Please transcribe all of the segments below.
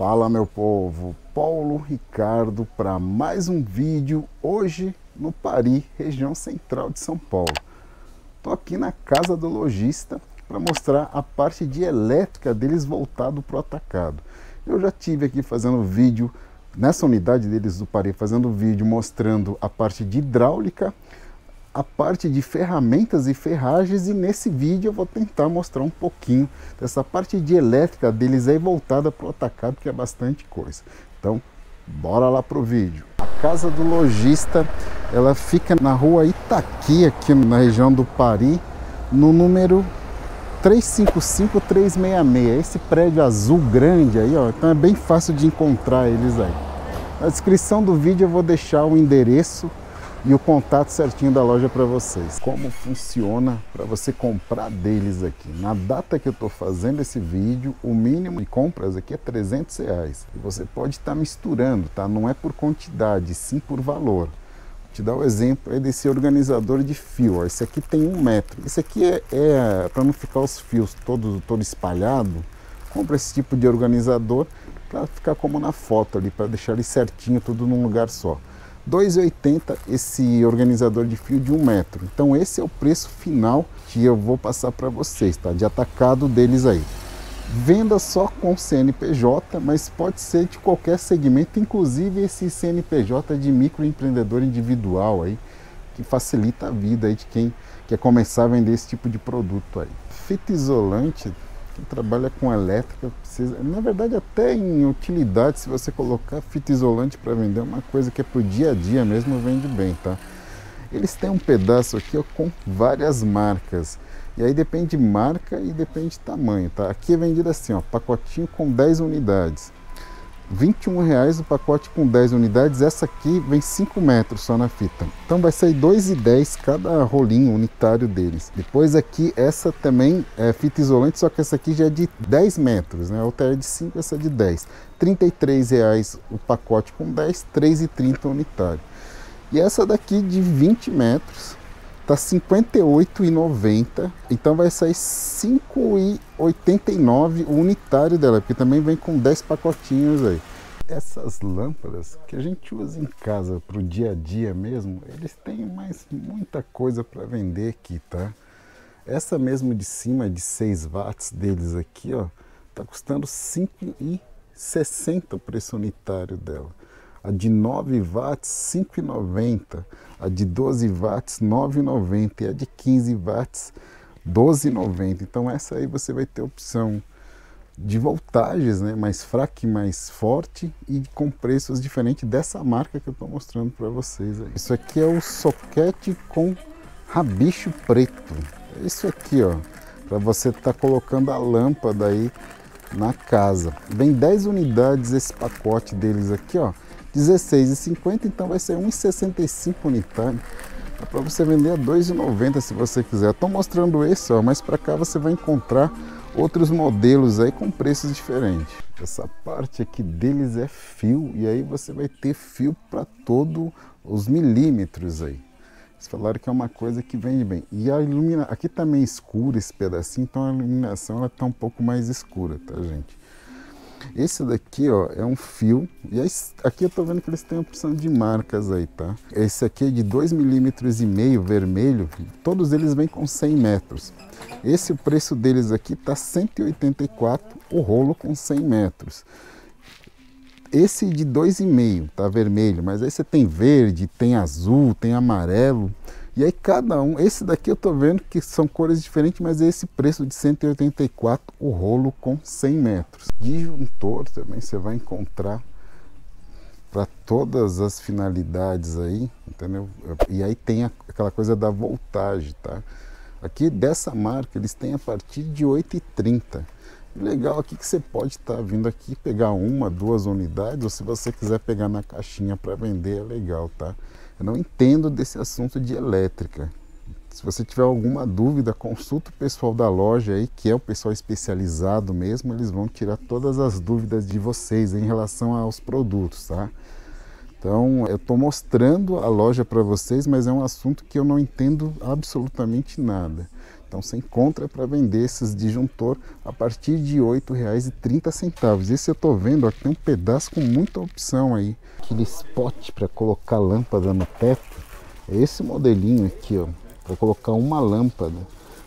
Fala meu povo, Paulo Ricardo para mais um vídeo hoje no Pari, região central de São Paulo. Estou aqui na casa do lojista para mostrar a parte de elétrica deles voltado para o atacado. Eu já tive aqui fazendo vídeo nessa unidade deles do Pari, fazendo vídeo mostrando a parte de hidráulica a parte de ferramentas e ferragens e nesse vídeo eu vou tentar mostrar um pouquinho dessa parte de elétrica deles aí voltada para o atacado que é bastante coisa. Então bora lá pro vídeo. A casa do lojista ela fica na rua Itaqui aqui na região do Pari no número 355-366, esse prédio azul grande aí, ó, então é bem fácil de encontrar eles aí. Na descrição do vídeo eu vou deixar o endereço e o contato certinho da loja para vocês. Como funciona para você comprar deles aqui. Na data que eu estou fazendo esse vídeo, o mínimo de compras aqui é 300 reais. E você pode estar tá misturando, tá? Não é por quantidade, sim por valor. Vou te dar o um exemplo aí desse organizador de fio. Esse aqui tem um metro. Esse aqui é, é para não ficar os fios todo, todo espalhado. Compra esse tipo de organizador para ficar como na foto ali, para deixar ele certinho, tudo num lugar só. 2,80 esse organizador de fio de um metro. Então esse é o preço final que eu vou passar para vocês, tá? De atacado deles aí. Venda só com CNPJ, mas pode ser de qualquer segmento, inclusive esse CNPJ de microempreendedor individual aí, que facilita a vida aí de quem quer começar a vender esse tipo de produto aí. Fita isolante quem trabalha com elétrica precisa, na verdade até em utilidade, se você colocar fita isolante para vender, uma coisa que é para o dia a dia mesmo, vende bem, tá? Eles têm um pedaço aqui ó, com várias marcas, e aí depende de marca e depende de tamanho, tá? Aqui é vendido assim, ó, pacotinho com 10 unidades. 21 reais o pacote com 10 unidades. Essa aqui vem 5 metros só na fita. Então vai sair 2,10 cada rolinho unitário deles. Depois aqui essa também é fita isolante, só que essa aqui já é de 10 metros, né? A outra é de 5, essa é de 10. 33 reais o pacote com 10, 3,30 unitário. E essa daqui de 20 metros, tá 58,90, então vai sair 5,89 o unitário dela, porque também vem com 10 pacotinhos aí. Essas lâmpadas que a gente usa em casa para o dia a dia mesmo, eles têm mais muita coisa para vender aqui, tá? Essa mesmo de cima de 6 watts deles aqui, ó, tá custando 5,60 o preço unitário dela a de 9 watts 5,90, a de 12 watts 9,90 e a de 15 watts 12,90. Então essa aí você vai ter opção de voltagens, né, mais fraca e mais forte e com preços diferentes dessa marca que eu estou mostrando para vocês. Aí. Isso aqui é o soquete com rabicho preto. É isso aqui, ó, para você estar tá colocando a lâmpada aí na casa. Vem 10 unidades esse pacote deles aqui, ó. 16,50, então vai ser 1,65 unitário. Dá para você vender a 2,90 se você quiser. Estou mostrando esse, ó, mas para cá você vai encontrar outros modelos aí com preços diferentes. Essa parte aqui deles é fio e aí você vai ter fio para todos os milímetros aí. Eles falaram que é uma coisa que vende bem. E a iluminação, aqui tá meio escuro esse pedacinho, então a iluminação ela tá um pouco mais escura, tá gente? Esse daqui, ó, é um fio. E aqui eu tô vendo que eles têm opção de marcas aí, tá? Esse aqui é de 2 milímetros e meio vermelho. Todos eles vêm com 100 metros. Esse o preço deles aqui tá 184 o rolo com 100 metros. Esse de 2,5 tá vermelho, mas aí você tem verde, tem azul, tem amarelo. E aí cada um, esse daqui eu tô vendo que são cores diferentes, mas é esse preço de 184 o rolo com 100 metros. Disjuntor também você vai encontrar para todas as finalidades aí, entendeu? E aí tem aquela coisa da voltagem, tá? Aqui dessa marca eles têm a partir de 8,30. Legal aqui que você pode estar tá vindo aqui pegar uma, duas unidades, ou se você quiser pegar na caixinha para vender, é legal, tá? Eu não entendo desse assunto de elétrica. Se você tiver alguma dúvida, consulta o pessoal da loja aí, que é o pessoal especializado mesmo, eles vão tirar todas as dúvidas de vocês em relação aos produtos, tá? Então, eu estou mostrando a loja para vocês, mas é um assunto que eu não entendo absolutamente nada. Então você encontra para vender esses disjuntor a partir de R$ 8,30. Esse eu estou vendo, aqui tem um pedaço com muita opção aí. Aquele spot para colocar lâmpada no teto. É esse modelinho aqui, ó. Para colocar uma lâmpada.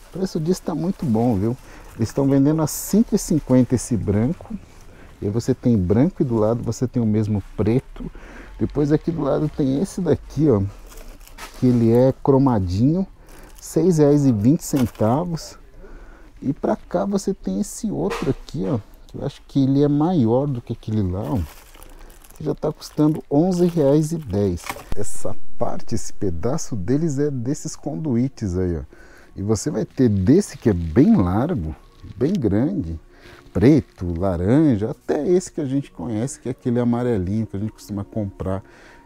O preço disso está muito bom, viu? Eles estão vendendo a R$ 5,50 esse branco. E você tem branco e do lado você tem o mesmo preto. Depois aqui do lado tem esse daqui, ó. Que ele é cromadinho 6,20. E para cá você tem esse outro aqui, ó. Eu acho que ele é maior do que aquele lá, ó. Que já está custando R$ 11,10. Essa parte, esse pedaço deles é desses conduítes aí, ó. E você vai ter desse que é bem largo, bem grande, preto, laranja, até esse que a gente conhece, que é aquele amarelinho que a gente costuma comprar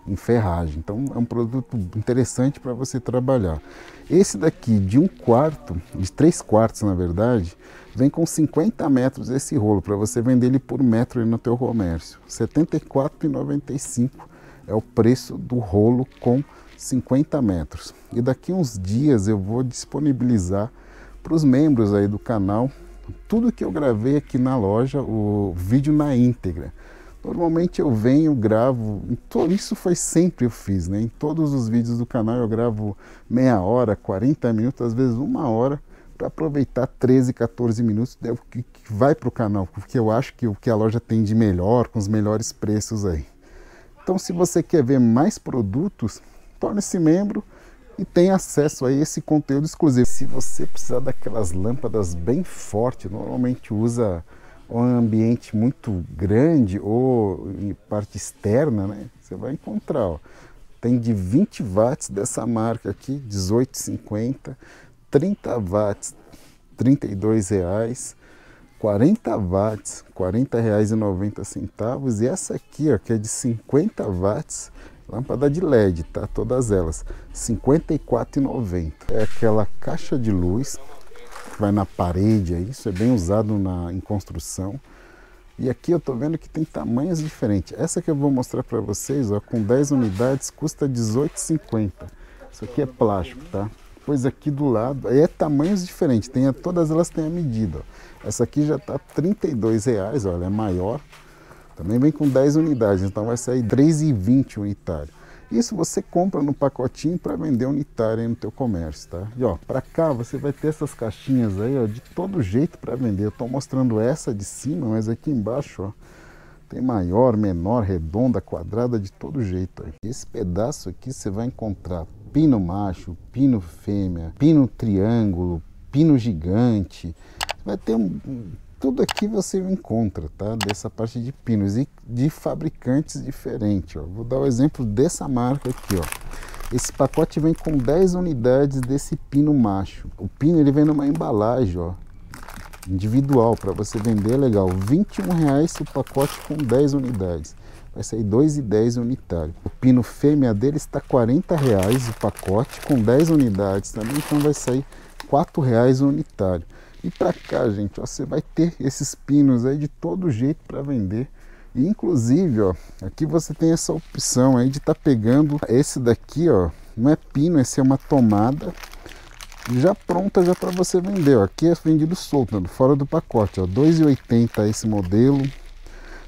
em ferragem. Então é um produto interessante para você trabalhar. Esse daqui de um quarto, de três quartos na verdade, vem com 50 metros esse rolo para você vender ele por metro no teu comércio. R$ 74,95 é o preço do rolo com 50 metros. E daqui uns dias eu vou disponibilizar para os membros aí do canal tudo que eu gravei aqui na loja, o vídeo na íntegra. Normalmente eu venho, gravo, isso foi sempre eu fiz, né? Em todos os vídeos do canal eu gravo meia hora, 40 minutos, às vezes uma hora, para aproveitar 13, 14 minutos é o que, que vai para o canal, porque eu acho que o que a loja tem de melhor, com os melhores preços aí. Então se você quer ver mais produtos, torne-se membro e tenha acesso a esse conteúdo exclusivo. Se você precisar daquelas lâmpadas bem fortes, normalmente usa um ambiente muito grande ou em parte externa, né? Você vai encontrar, ó. Tem de 20 watts dessa marca aqui, 18,50, 30 watts, 32 reais, 40 watts, 40 reais e 90 centavos essa aqui, ó, que é de 50 watts, lâmpada de LED, tá? Todas elas, 54,90. É aquela caixa de luz vai na parede, isso é bem usado na, em construção. E aqui eu estou vendo que tem tamanhos diferentes. Essa que eu vou mostrar para vocês, ó, com 10 unidades, custa R$18,50. Isso aqui é plástico, tá? Pois aqui do lado, é tamanhos diferentes, tem, todas elas têm a medida. Ó. Essa aqui já está R$32,00, olha, é maior. Também vem com 10 unidades, então vai sair R$3,20 unitário. Isso você compra no pacotinho para vender unitário aí no teu comércio, tá? E ó, para cá você vai ter essas caixinhas aí, ó, de todo jeito para vender. Eu estou mostrando essa de cima, mas aqui embaixo, ó, tem maior, menor, redonda, quadrada, de todo jeito. Esse pedaço aqui você vai encontrar pino macho, pino fêmea, pino triângulo, pino gigante. Vai ter um, tudo aqui você encontra, tá? Dessa parte de pinos e de fabricantes diferentes, ó. Vou dar o exemplo dessa marca aqui, ó. Esse pacote vem com 10 unidades desse pino macho. O pino ele vem numa embalagem, ó, individual para você vender, é legal. 21 reais o pacote com 10 unidades. Vai sair 2,10 unitário. O pino fêmea dele está 40 reais o pacote com 10 unidades também, então vai sair 4 reais o unitário. E para cá, gente, ó, você vai ter esses pinos aí de todo jeito para vender. E inclusive, ó, aqui você tem essa opção aí de estar tá pegando esse daqui, ó, não é pino, esse é uma tomada já pronta já para você vender, ó. Aqui é vendido solto, fora do pacote, ó, 2,80 esse modelo.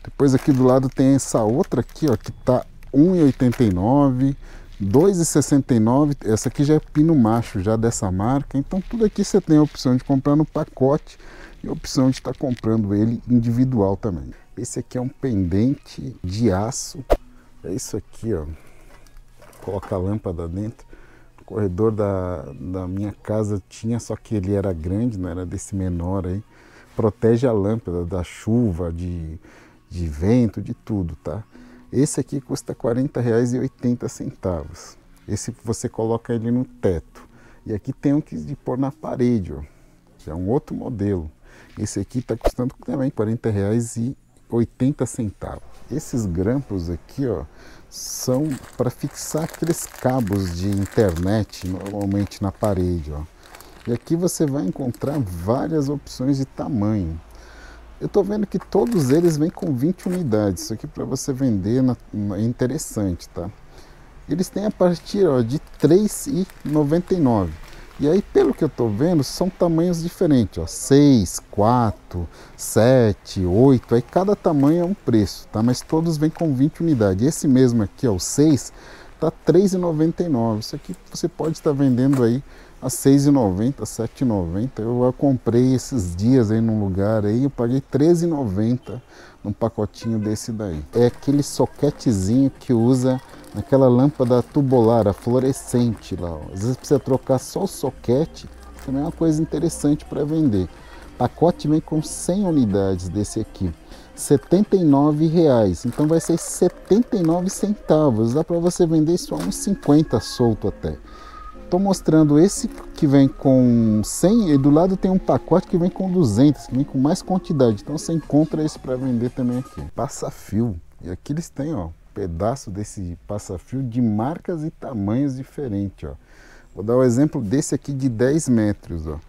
Depois aqui do lado tem essa outra aqui, ó, que tá 1,89. 2,69, essa aqui já é pino macho já dessa marca, então tudo aqui você tem a opção de comprar no pacote e a opção de estar tá comprando ele individual também. Esse aqui é um pendente de aço, é isso aqui ó, coloca a lâmpada dentro. O corredor da, da minha casa tinha, só que ele era grande, não era desse menor aí. Protege a lâmpada da chuva, de, de vento, de tudo, tá? Esse aqui custa R$ 40,80. Esse você coloca ele no teto. E aqui tem um que de pôr na parede, ó. É um outro modelo. Esse aqui está custando também R$ 40,80. Esses grampos aqui, ó, são para fixar aqueles cabos de internet, normalmente na parede, ó. E aqui você vai encontrar várias opções de tamanho. Eu estou vendo que todos eles vêm com 20 unidades. Isso aqui para você vender na, é interessante, tá? Eles têm a partir ó, de R$ 3,99. E aí, pelo que eu estou vendo, são tamanhos diferentes, ó, 6, 4, 7, 8, aí cada tamanho é um preço, tá? Mas todos vêm com 20 unidades. Esse mesmo aqui, ó, o 6, tá R$ 3,99. Isso aqui você pode estar vendendo aí a R$ 6,90, R$ 7,90. Eu, eu comprei esses dias aí num lugar aí, eu paguei R$ 13,90 num pacotinho desse daí. É aquele soquetezinho que usa naquela lâmpada tubular, a fluorescente lá. Ó. Às vezes precisa trocar só o soquete, também é uma coisa interessante para vender. O pacote vem com 100 unidades desse aqui. R$ 79,00, então vai ser 79 centavos. Dá para você vender isso a uns 50 solto até. Estou mostrando esse que vem com 100 e do lado tem um pacote que vem com 200, que vem com mais quantidade. Então você encontra esse para vender também aqui. Passa fio. E aqui eles têm, ó, pedaço desse passa-fio de marcas e tamanhos diferentes. Ó. Vou dar o um exemplo desse aqui de 10 metros. Ó.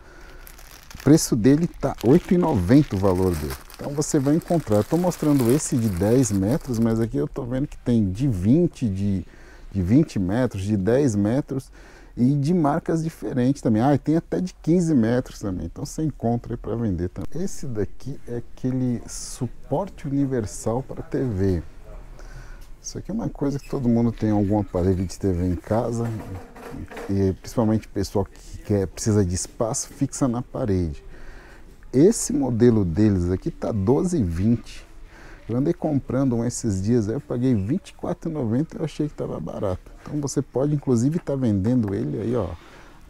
Preço dele R$ 8,90 o valor dele. Então você vai encontrar. Estou mostrando esse de 10 metros, mas aqui eu estou vendo que tem de 20, de, de 20 metros, de 10 metros e de marcas diferentes também. Ah, tem até de 15 metros também. Então você encontra para vender também. Esse daqui é aquele suporte universal para TV. Isso aqui é uma coisa que todo mundo tem algum aparelho de TV em casa, e principalmente o pessoal que quer, precisa de espaço, fixa na parede. Esse modelo deles aqui tá 12,20. Eu andei comprando um esses dias, aí eu paguei R$ 24,90 eu achei que estava barato. Então você pode inclusive estar tá vendendo ele aí, ó,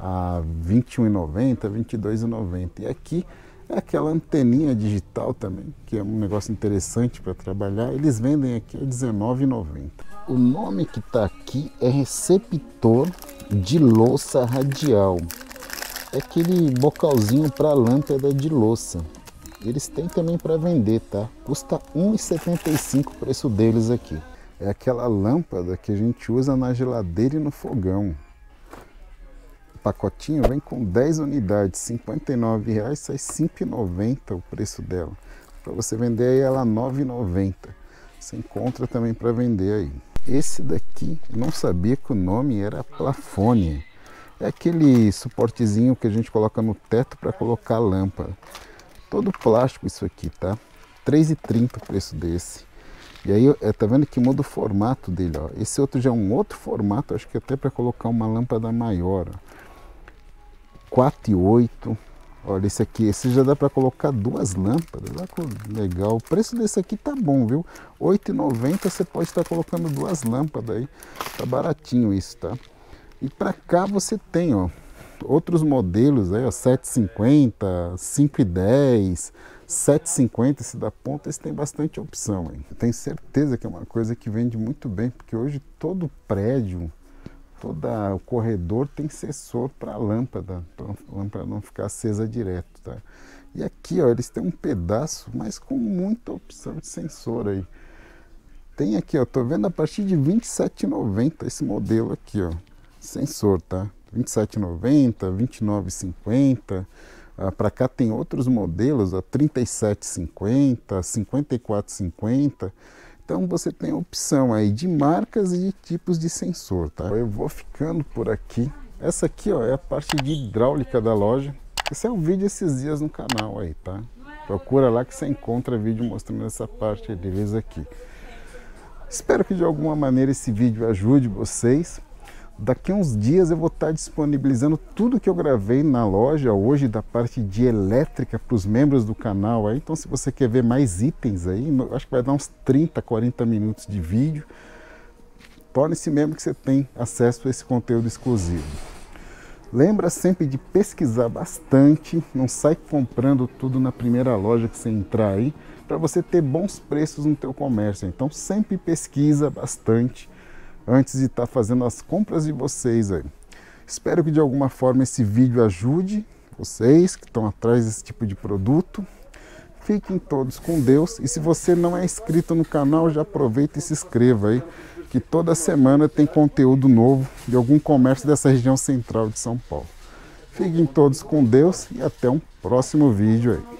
a R$ 21,90, R$ 22,90. E aqui é aquela anteninha digital também, que é um negócio interessante para trabalhar. Eles vendem aqui a R$19,90. O nome que está aqui é receptor de louça radial. É aquele bocalzinho para lâmpada de louça. Eles têm também para vender, tá? Custa R$1,75 o preço deles aqui. É aquela lâmpada que a gente usa na geladeira e no fogão pacotinho vem com 10 unidades, R$ 59,00, sai R$ 5,90 o preço dela. Para você vender aí ela R$ 9,90. Você encontra também para vender aí. Esse daqui, não sabia que o nome era plafone. É aquele suportezinho que a gente coloca no teto para colocar a lâmpada. Todo plástico isso aqui, tá? R$ 3,30 o preço desse. E aí, é, tá vendo que muda o formato dele, ó. Esse outro já é um outro formato, acho que até para colocar uma lâmpada maior, ó. 4 e 8. Olha, esse aqui, esse já dá para colocar duas lâmpadas. Olha que legal. O preço desse aqui tá bom, viu? R$ 8,90 você pode estar colocando duas lâmpadas aí. Tá baratinho isso, tá? E para cá você tem, ó, outros modelos aí, ó, 750, 510, 750, esse da ponta, esse tem bastante opção. Eu tenho certeza que é uma coisa que vende muito bem, porque hoje todo prédio todo o corredor tem sensor para a lâmpada, para a não ficar acesa direto, tá? E aqui, ó, eles têm um pedaço, mas com muita opção de sensor aí. Tem aqui, ó, tô vendo a partir de 27,90 esse modelo aqui, ó, sensor, tá? 27,90, 29,50. Ah, para cá tem outros modelos, ó, 37,50, 54,50. Então você tem a opção aí de marcas e de tipos de sensor, tá? Eu vou ficando por aqui. Essa aqui, ó, é a parte de hidráulica da loja. Esse é um vídeo esses dias no canal aí, tá? Procura lá que você encontra vídeo mostrando essa parte deles aqui. Espero que de alguma maneira esse vídeo ajude vocês. Daqui a uns dias eu vou estar disponibilizando tudo que eu gravei na loja hoje da parte de elétrica para os membros do canal. Aí. Então se você quer ver mais itens aí, acho que vai dar uns 30, 40 minutos de vídeo. Torne-se membro que você tem acesso a esse conteúdo exclusivo. Lembra sempre de pesquisar bastante, não sai comprando tudo na primeira loja que você entrar aí, para você ter bons preços no teu comércio. Então sempre pesquisa bastante antes de estar tá fazendo as compras de vocês aí. Espero que de alguma forma esse vídeo ajude vocês que estão atrás desse tipo de produto. Fiquem todos com Deus e se você não é inscrito no canal, já aproveita e se inscreva aí, que toda semana tem conteúdo novo de algum comércio dessa região central de São Paulo. Fiquem todos com Deus e até um próximo vídeo aí.